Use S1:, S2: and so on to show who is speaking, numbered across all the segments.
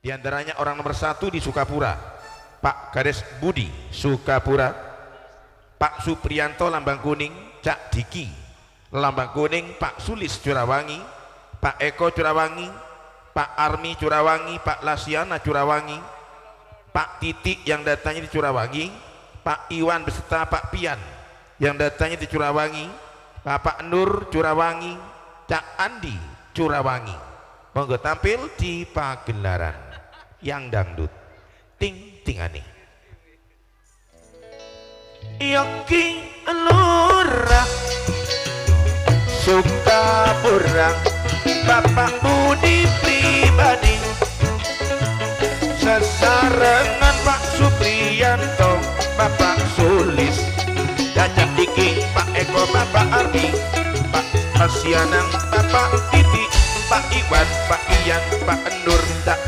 S1: Di antaranya orang nomor satu di Sukapura, Pak Kades Budi Sukapura, Pak Suprianto Lambang Kuning, Cak Diki Lambang Kuning, Pak Sulis Curawangi, Pak Eko Curawangi, Pak Armi Curawangi, Pak Lasiana Curawangi, Pak Titik yang datanya di Curawangi, Pak Iwan beserta Pak Pian yang datanya di Curawangi, Bapak Nur Curawangi, Cak Andi Curawangi. Monggo tampil di pagelaran yang dangdut. Ting tingane Yoki lurah suka purang bapak budi pribadi. Sesarengan Pak Supriyanto Bapak Sulis. Dajak Diki Pak Eko Bapak Ardi. Pak Asianang Bapak Titi. Pak Iwan Pak Ian Pak Nur Tak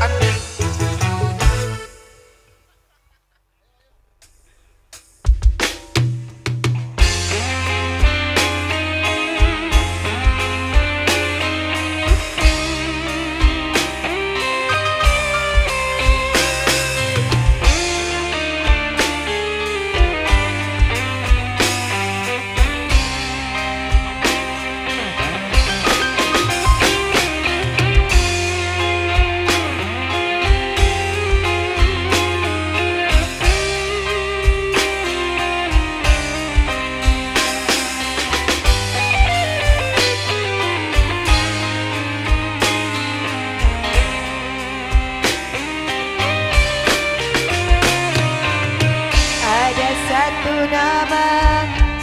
S2: Satu nama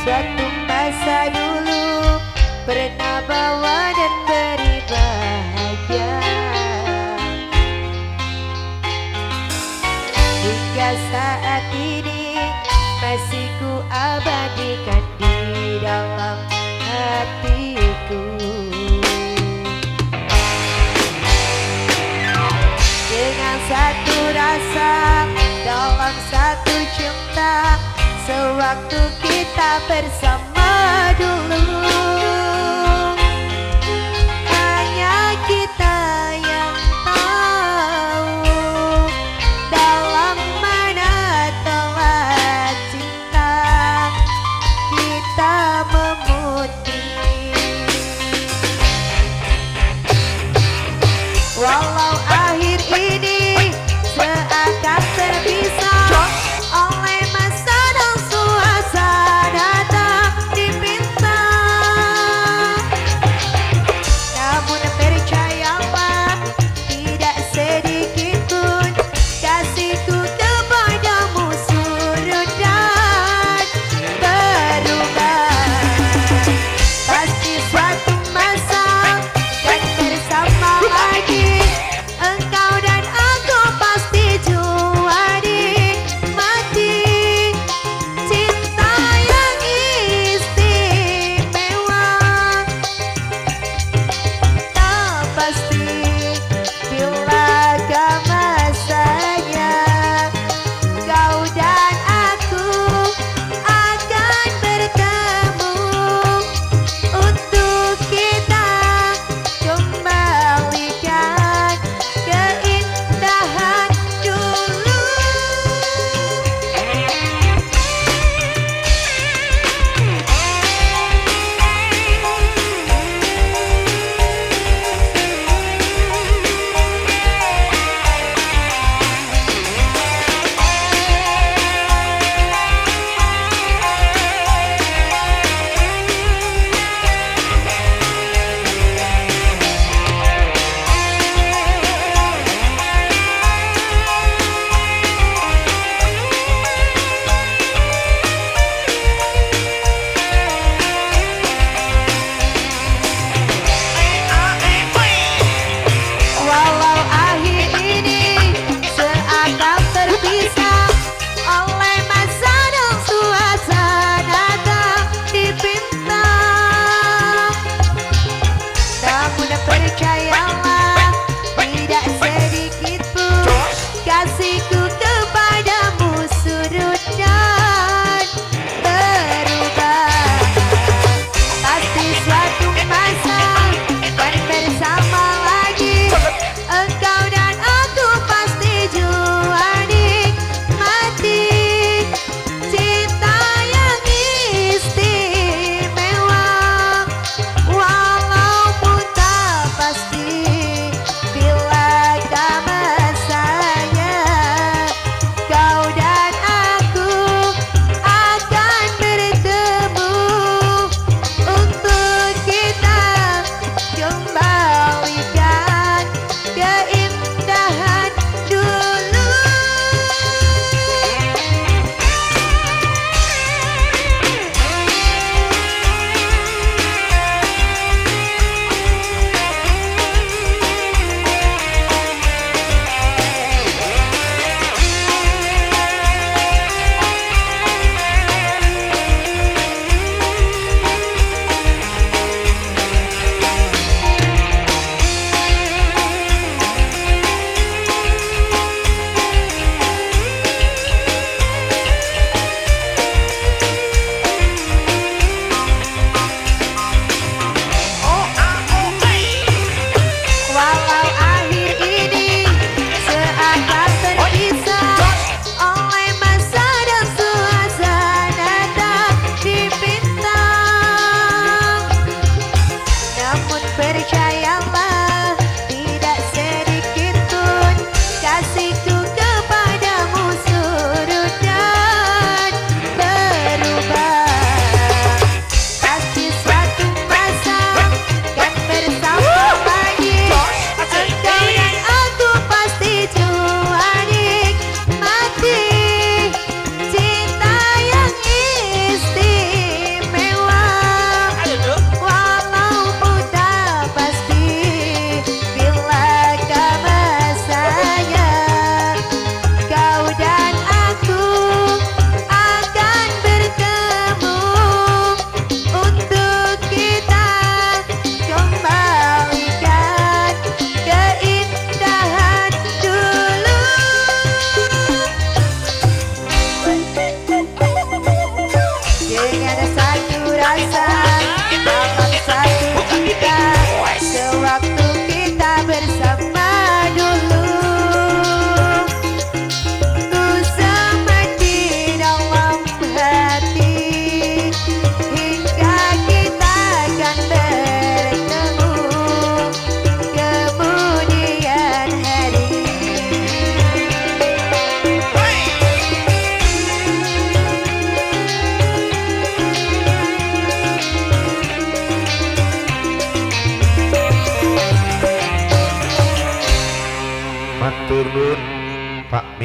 S2: Suatu masa sewaktu kita bersama dulu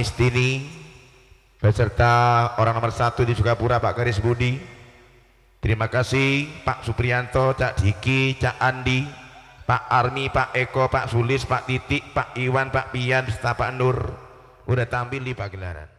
S1: Pak Mistini beserta orang nomor satu di Sukapura Pak Garis Budi. Terima kasih Pak Suprianto, Cak Diki, Cak Andi, Pak Armi, Pak Eko, Pak Sulis, Pak Titik, Pak Iwan, Pak Pian, serta Pak Nur. Udah tampil di pagelaran.